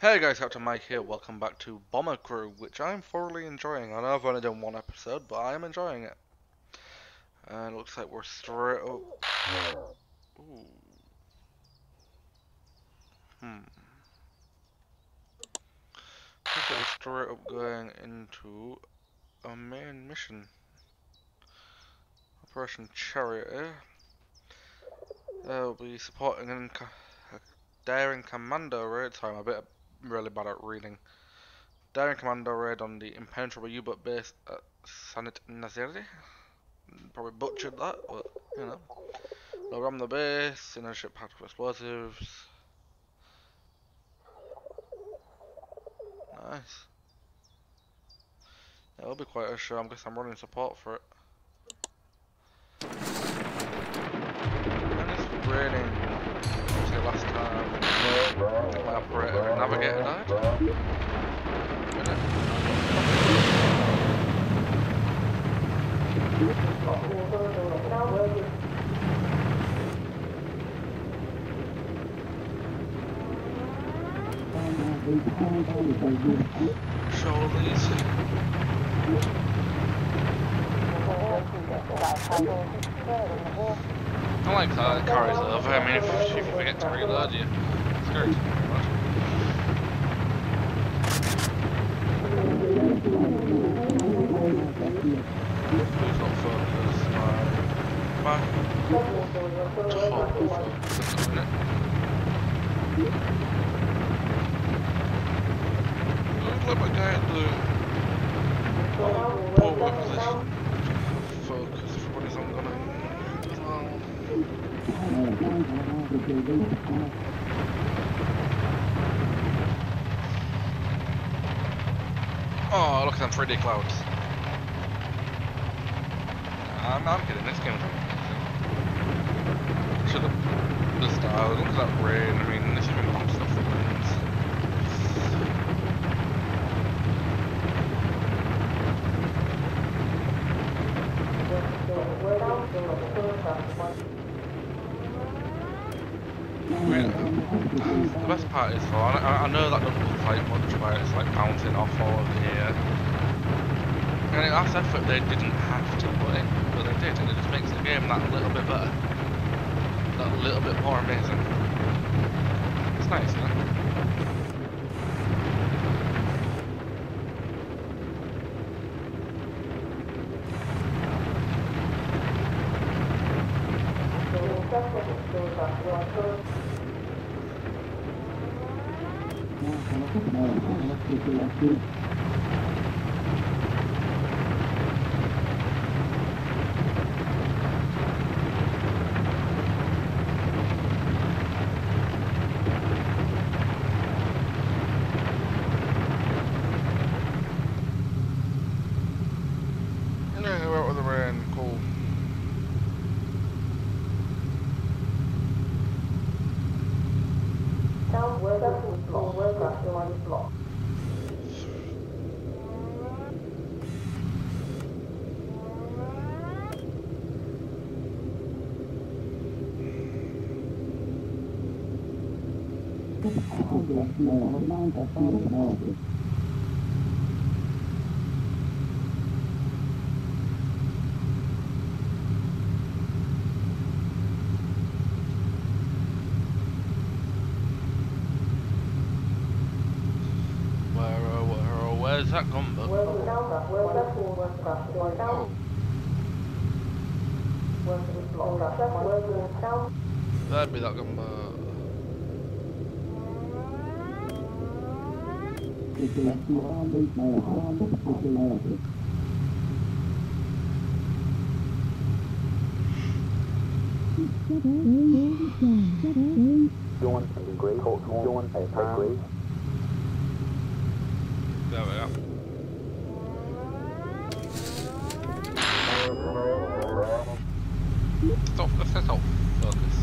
Hey guys, Captain Mike here, welcome back to Bomber Crew, which I'm thoroughly enjoying. I know I've only done one episode, but I am enjoying it. And it looks like we're straight up... Ooh. Hmm. Looks like we're straight up going into a main mission. Operation Chariot. They'll be supporting a daring commando raid. I'm a bit really bad at reading. Daring Commando raid on the impenetrable U-boat base at Sanit Naziri. Probably butchered that, but you know. They'll ram the base in a ship packed with explosives. Nice. Yeah, it'll be quite a show. I'm guess I'm running support for it. And it's raining. My operator and navigator died. Shoulder these. I like that car is over. I mean, if, if you forget to reload, you skirt. Please not focus. My, my top focus the minute. Like my guy in the poor position. Focus. Everybody's on gunning as. Oh, look at them 3D clouds. I'm, I'm kidding, this game's Should have the style, look at that rain, I mean, this bad stuff that wins. I the best part is, though, I, I know that doesn't look like much where it's like bouncing off all of here. And it, that's effort they didn't have to put in, but they did, and it just makes the game that little bit better. That little bit more amazing. It's nice, you know? Yeah, go out with the rain, cool. Where, uh, where, uh, where's that gunboat? Oh, that'd be that gunboat. Doing a great, doing a great. There we. Stop, let's set off. Focus.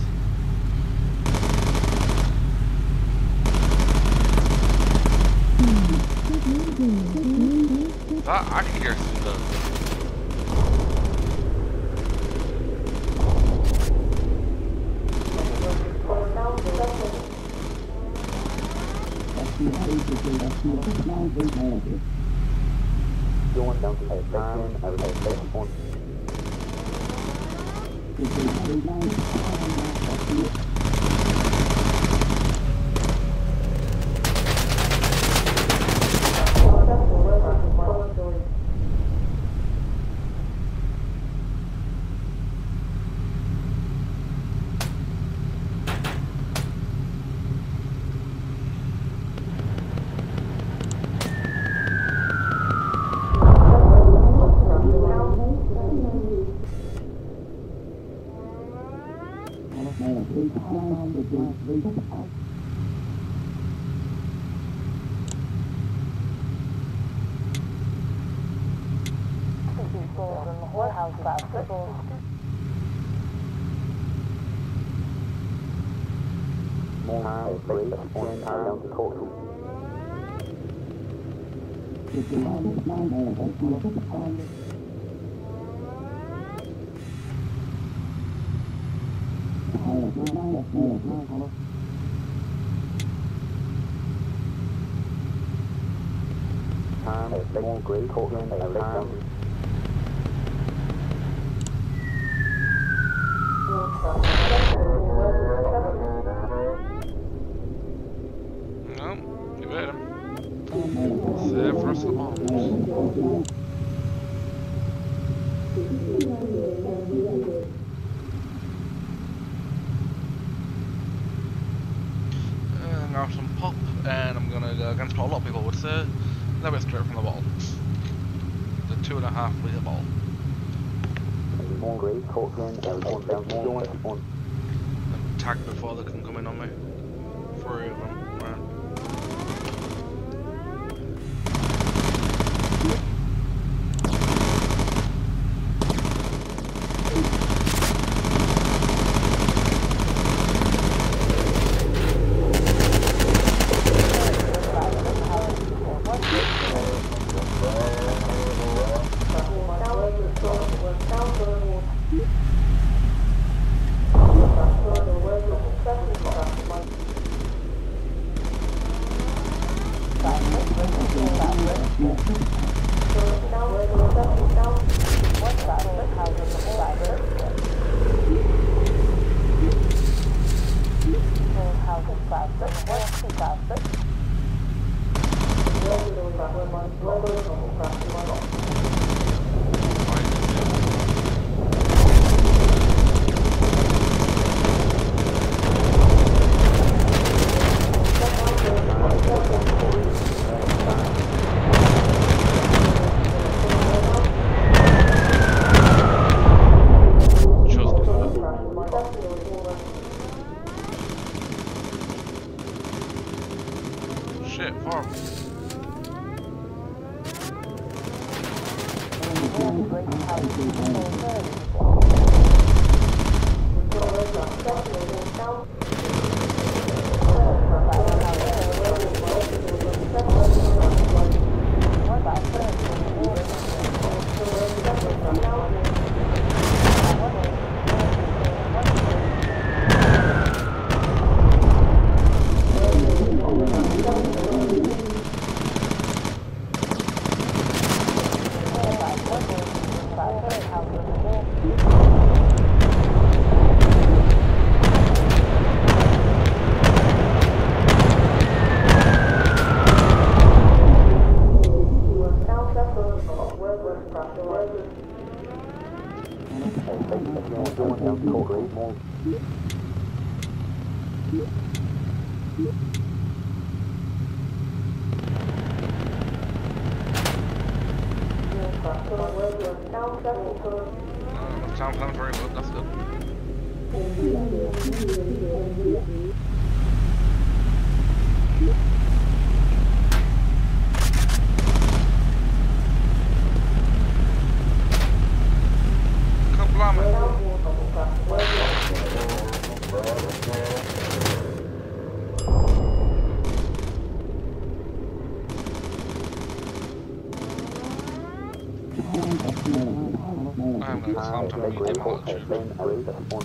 That accuracy though. Going down to a time, I would have second point. More time, three, one time down to total. Time, they won't grade, total, and they time. No, you heard him. Save the rest of the bombs. Uh, now some pop, and I'm gonna go against what a lot of people would say, little bit straight from the bottle. The two and a half litre bottle. And tag before they can come in on me. Three of them. Uh, sound sounds very good, that's good. Kablam. I'm gonna slam to They grade, medium total, altitude. A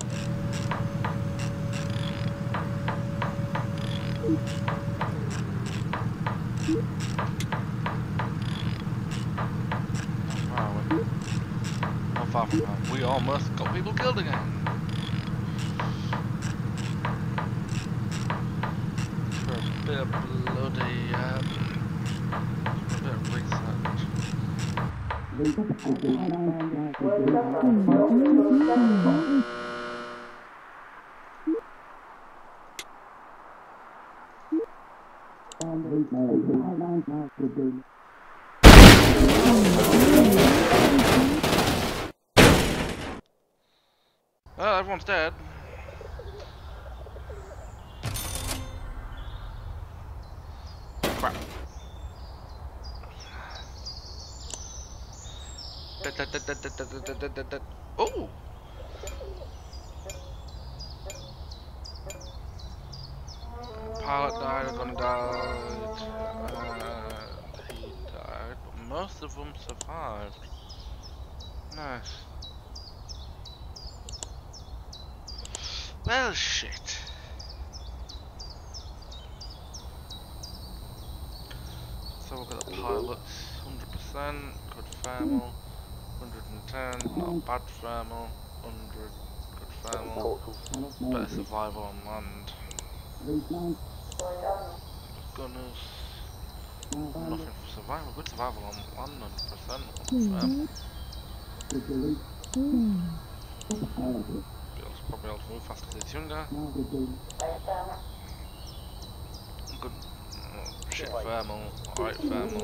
We all must go people killed again. For a bit of bloody, uh, a bit of research. Mm -hmm. Dead, dead, dead. Oh! Pilot died, gunner died, uh, he died, but most of them survived. Nice. Well, shit. So we've got the pilots, 100%, good thermal, 110, not bad thermal, 100, good thermal, better survival on land. Gunners, nothing for survival, good survival on land, 100%, 100% proprio it's younger. good. Oh, shit famo alright famo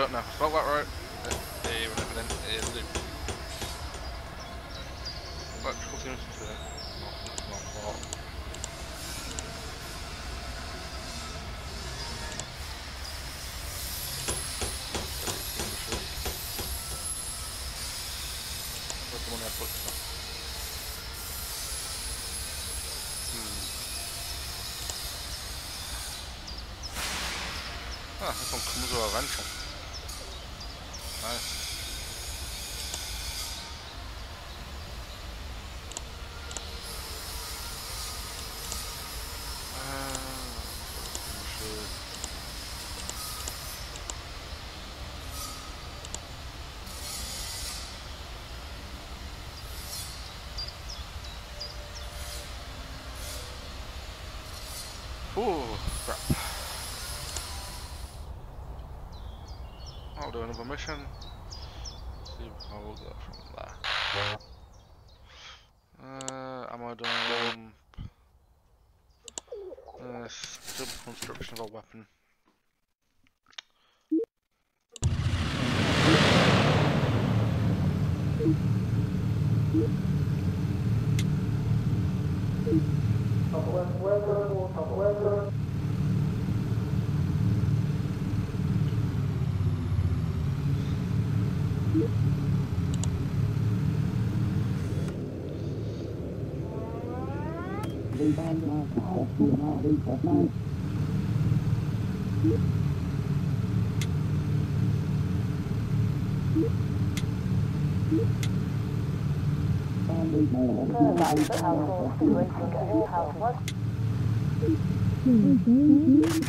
Don't know if that right. Uh, Even if I didn't, it is loop. Electrical seems to not, not, not fault. Where's the money I put stuff? Hmm. Ah, this one comes with a rental. Nice. Uh, should- Ooh, crap. I'll do another mission. See how we'll go from there. Uh, am I doing uh, still construction of a weapon? and my God, you and all these at night.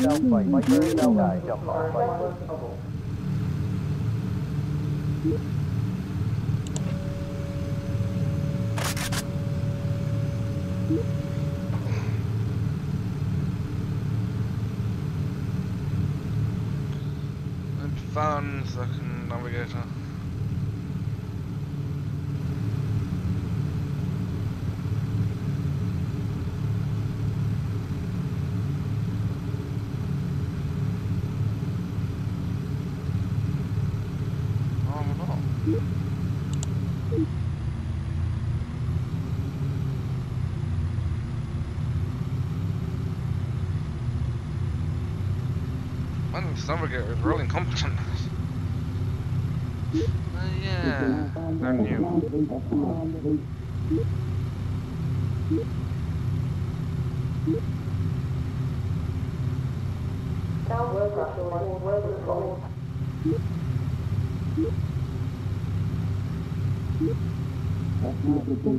Đâu vậy, mấy đứa đâu rồi, đâu rồi. Advanced second navigator. because now we're really incompetent. But yeah, they're new. Now we're rushing, we're the big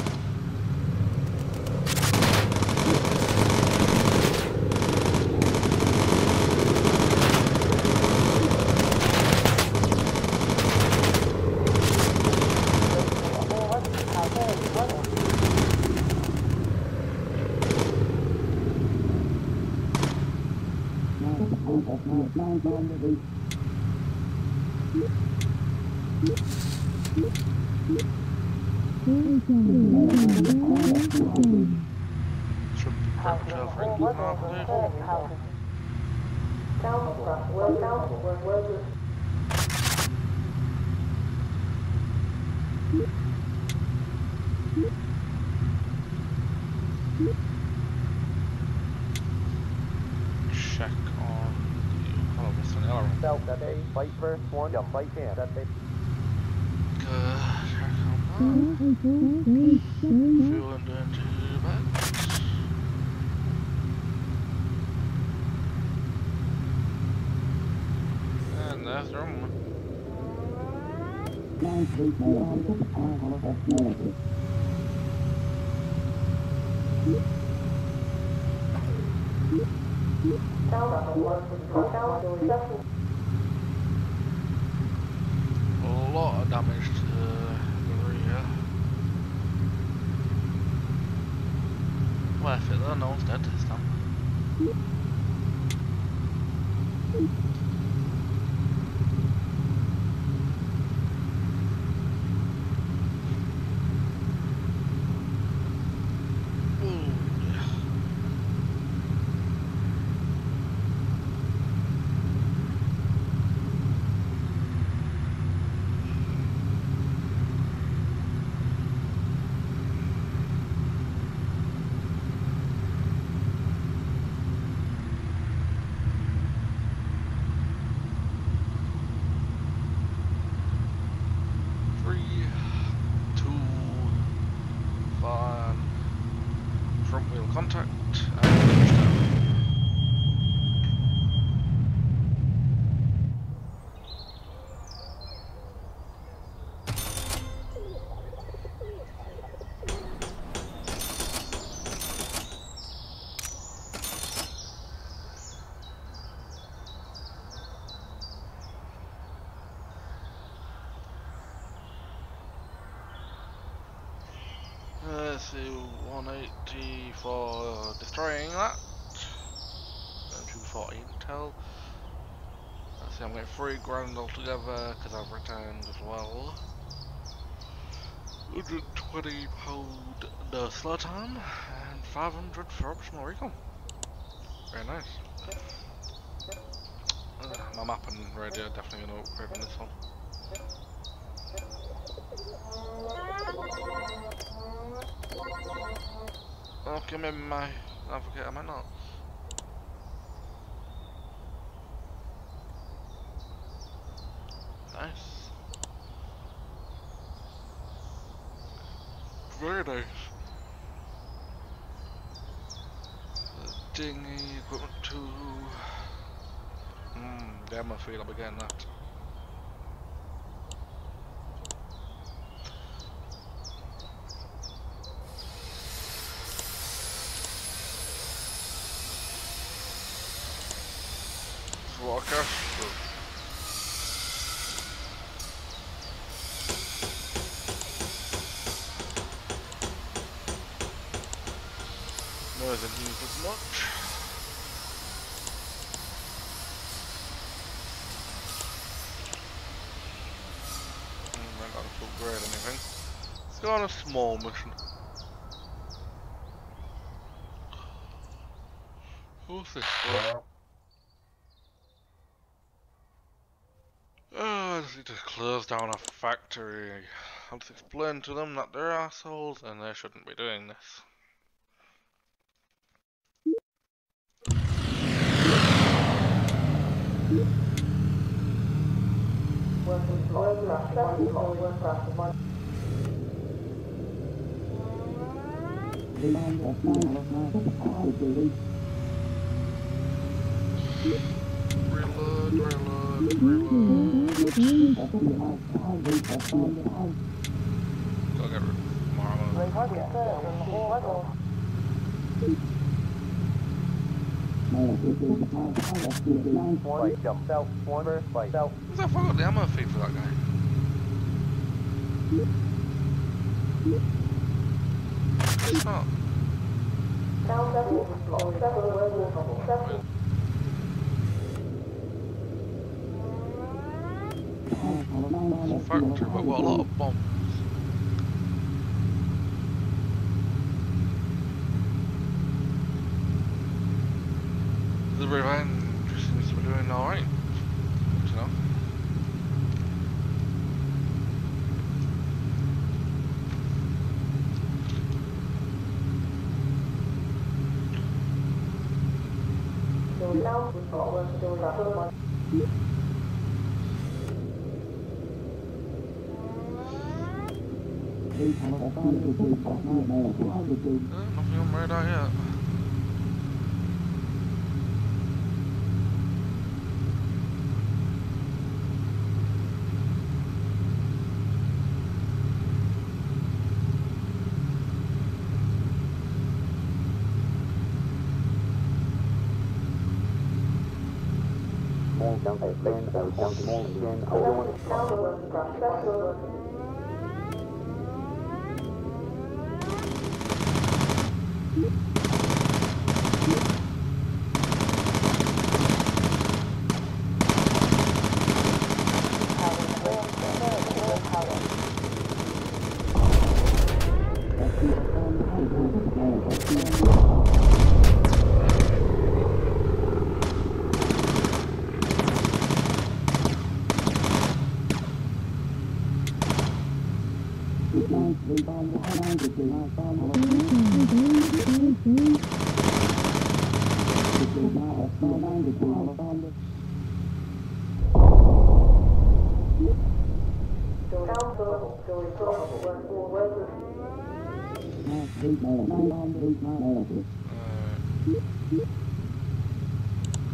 Should prep yourself for engine half, dude. Check on the. Oh, what's an aileron? South that day, fight first, one, yeah, fight in. That day. Good. Fuel into into bags. And that's A lot of damage to the rear. Worth it this time. 220 for destroying that. And 240 intel. Let's see, I'm getting 3 grand altogether because I've returned as well. 120 pound the slow time and 500 for optional recon. Very nice. Uh, my map and radio definitely going to upgrade on this one. Oh, give me my navigator, am I not? Nice. Very nice. The dinghy, equipment two. Hmm, damn, I feel be getting that. Forecast. No, isn't used as much. Mm, I got to upgrade anything. Let's go on a small mission. Who's this for? Oh, I just need to close down a factory. I'll just explain to them that they're assholes and they shouldn't be doing this. Reload. That fuck got the feed for that guy? Not. Factory, but got a lot of bombs. The revenge seems to be doing alright. You know? Uh, nothing on radar yet. Uh, jump small again, Owen. Uh,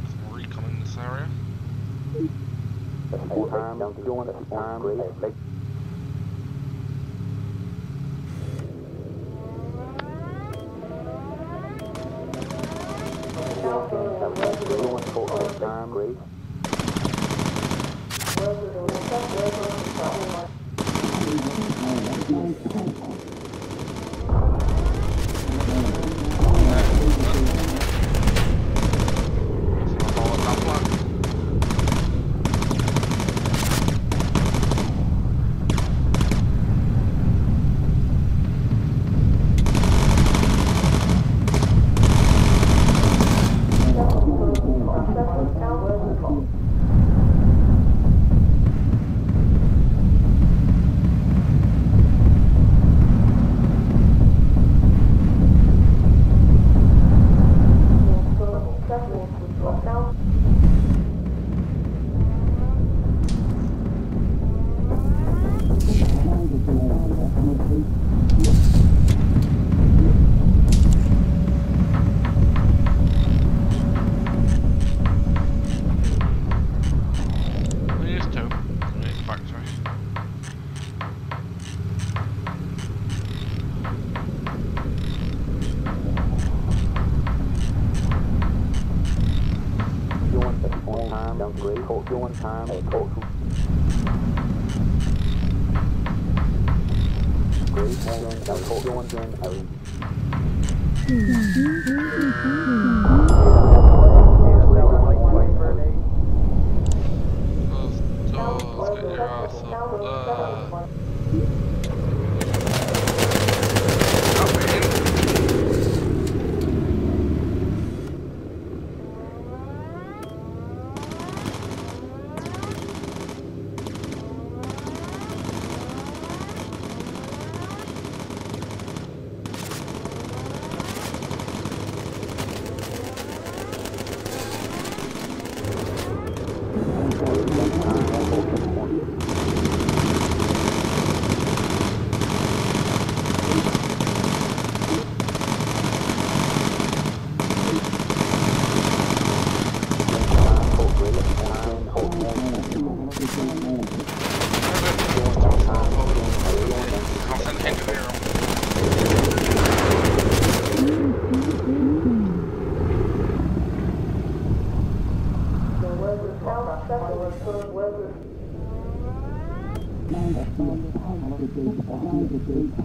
some recon in this area. A small arm, down to join, a small arm, great, leg. Join, full arm, great. We used to. Meat factory. You want the on time, downgrade, code, you want time, a code to. Grade, and a code, you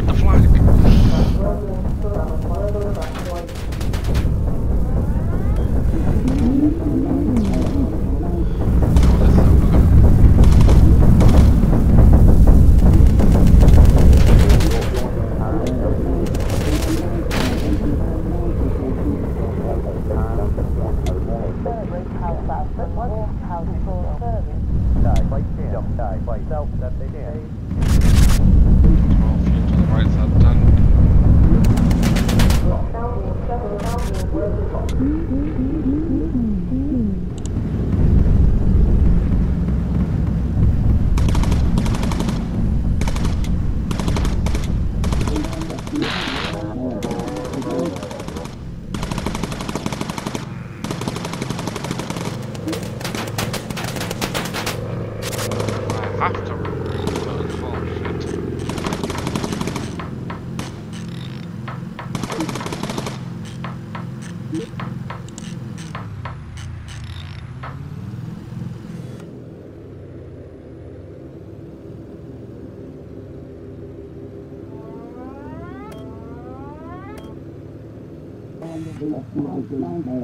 the flag. Does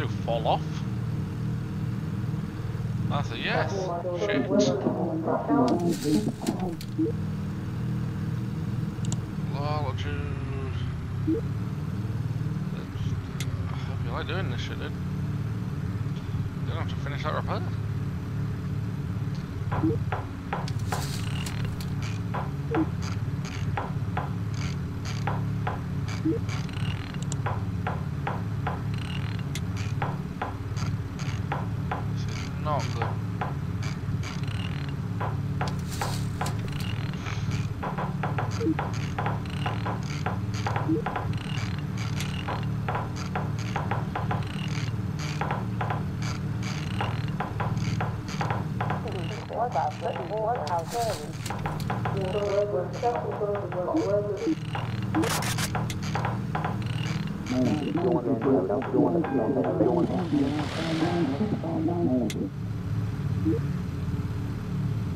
it fall off? That's a yes. Shit. Altitude. You like doing this shit, dude? You don't have to finish that repair. This is not good.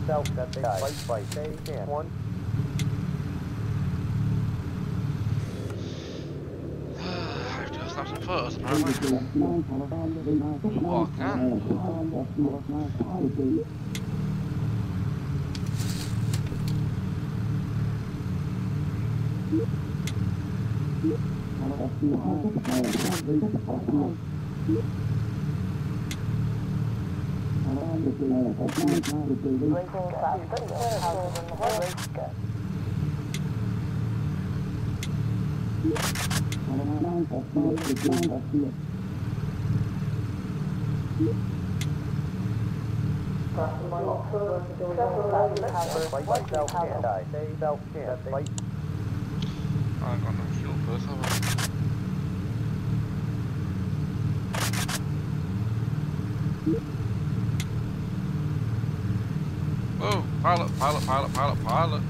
Self that they died. Fight, fight, they can. One. I some photos apparently. Ooh, I can. Fight, I got no fuel first, have I? Whoa, pilot, pilot, pilot, pilot, pilot.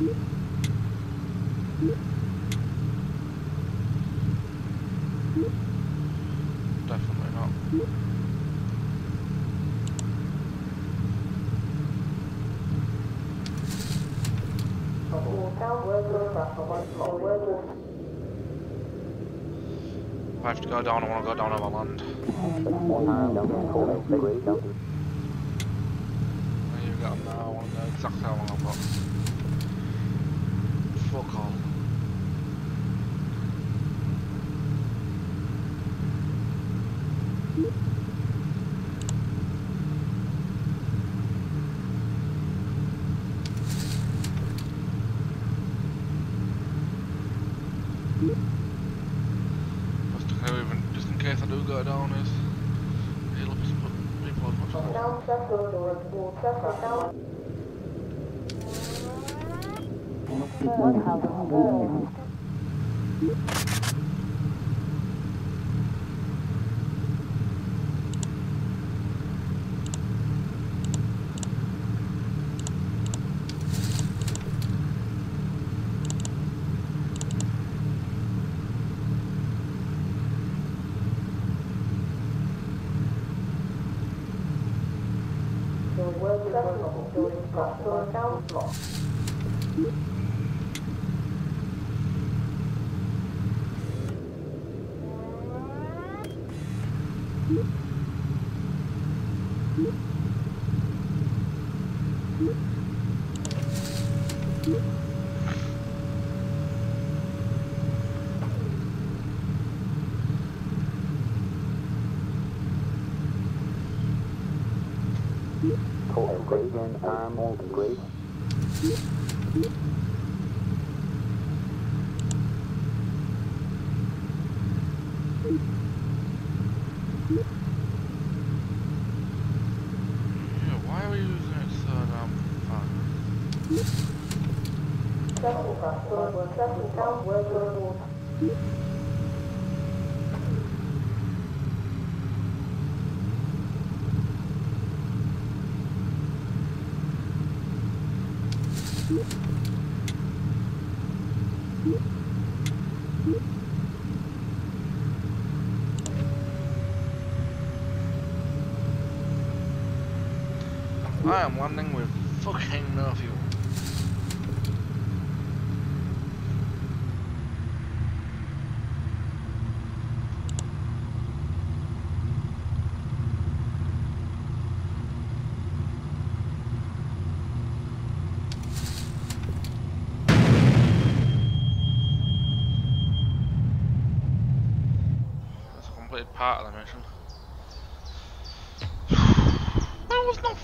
Definitely not. If I have to go down, I want to go down over land. There you go, now I want to know exactly how long I've got. Fuck all. Los possible. Caucasian arm all great. Yeah, Thank you.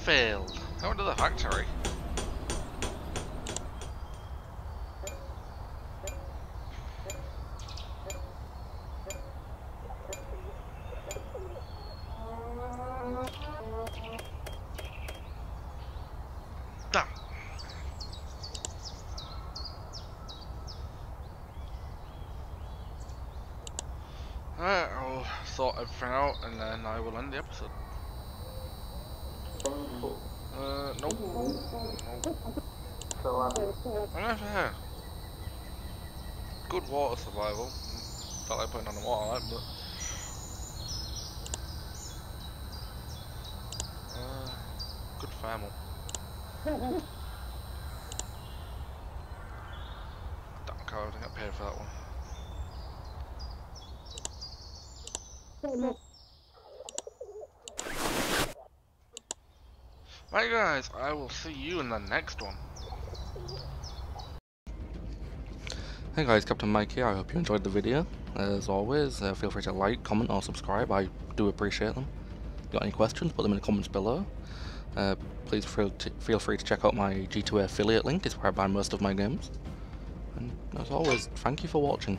Failed. I went to the factory. Damn. Alright, I'll sort everything out and then I will end the episode. Uh, nope. Nope. I'm gonna have good water survival. Don't like putting on the water, like, but. Uh, good thermal. Damn, I think I paid for that one. Right guys, I will see you in the next one. Hey guys, Captain Mike here, I hope you enjoyed the video. As always, uh, feel free to like, comment or subscribe, I do appreciate them. If you Got any questions, put them in the comments below. Uh, please feel, feel free to check out my G2A affiliate link, it's where I buy most of my games. And as always, thank you for watching.